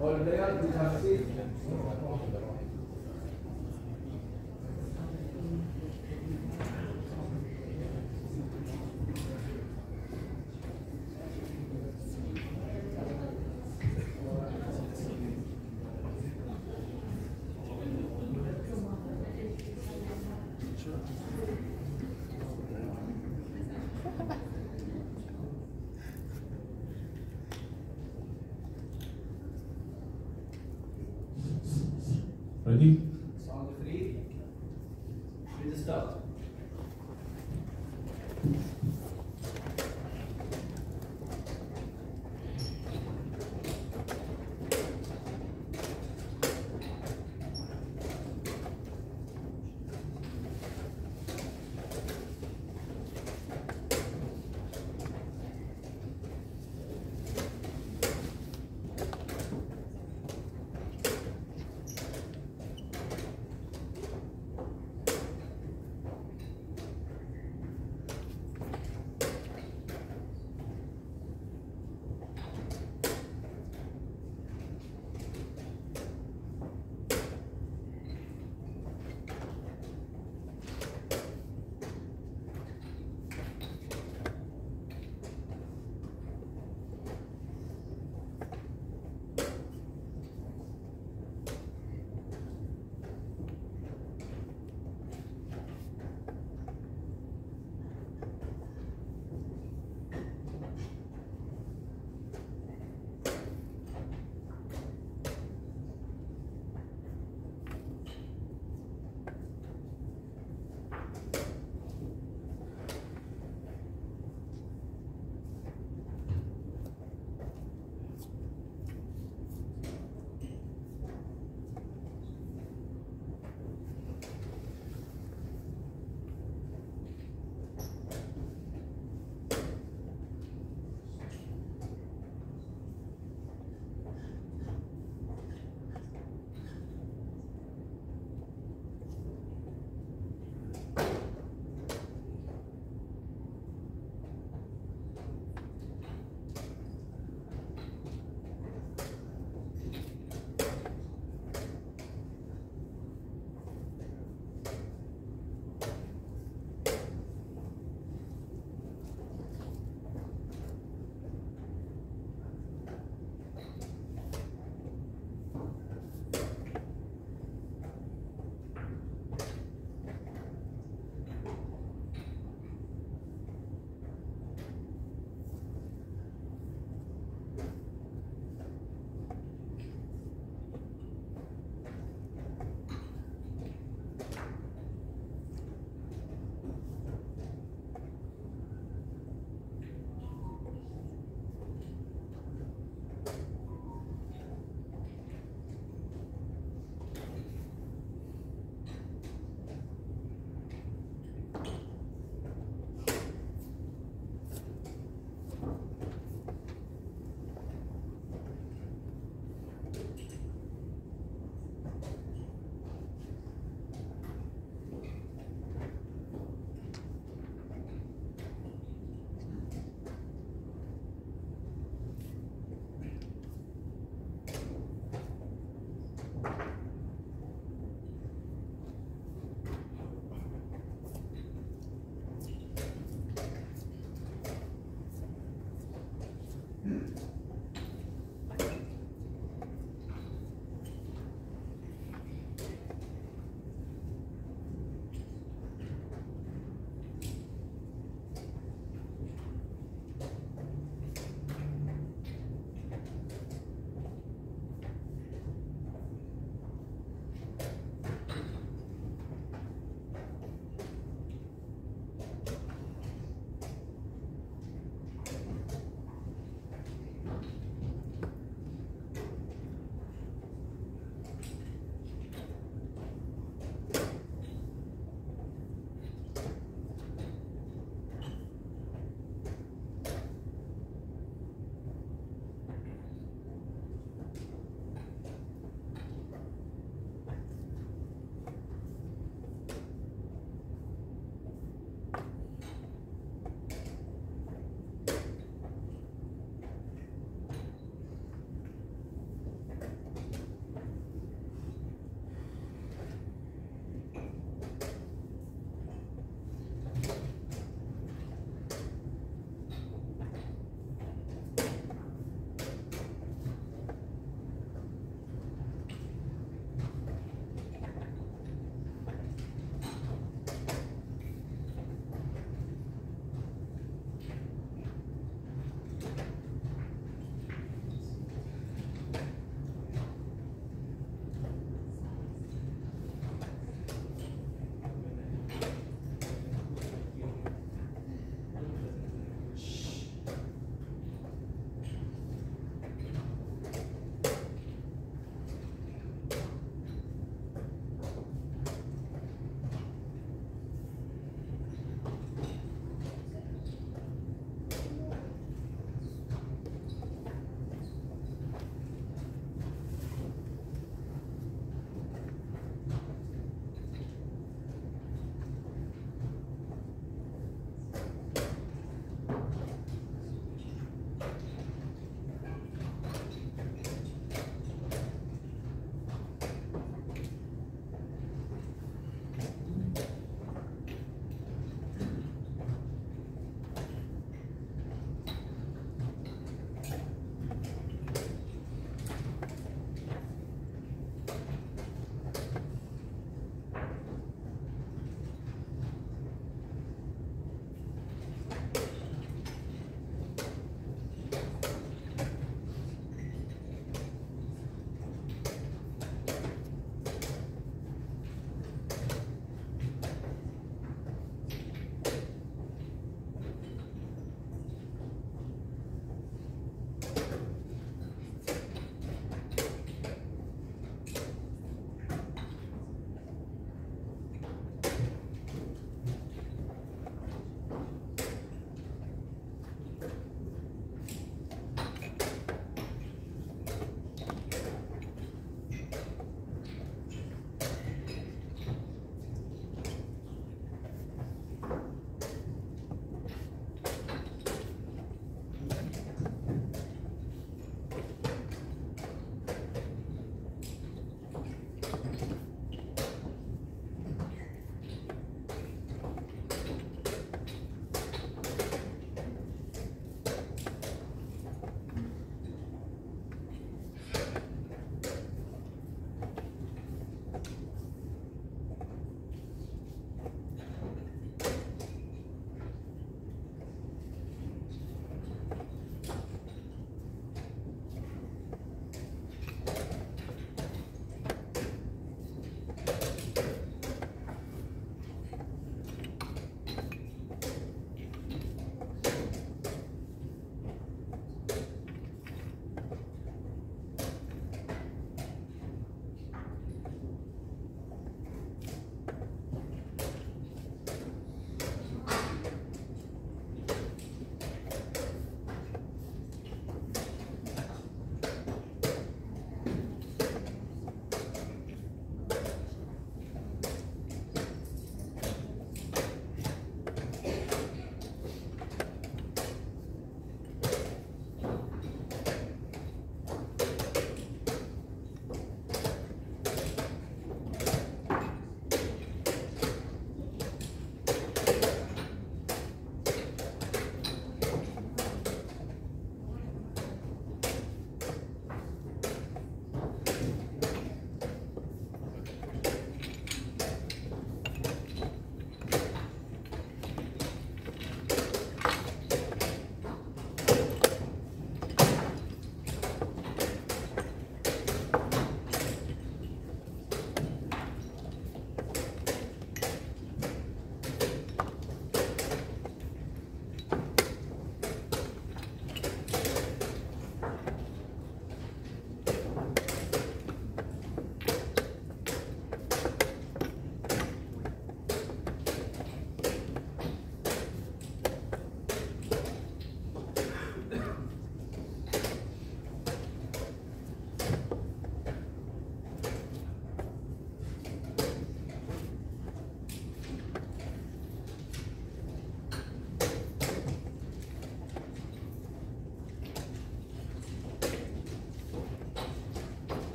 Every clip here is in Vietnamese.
Olvera tu Ready?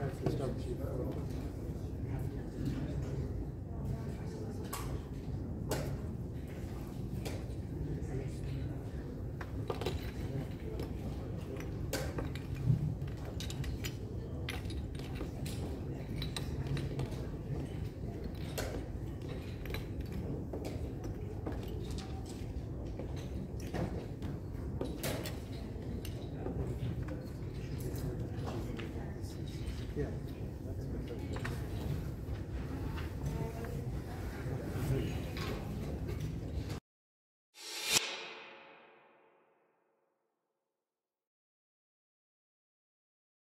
That's the stuff. she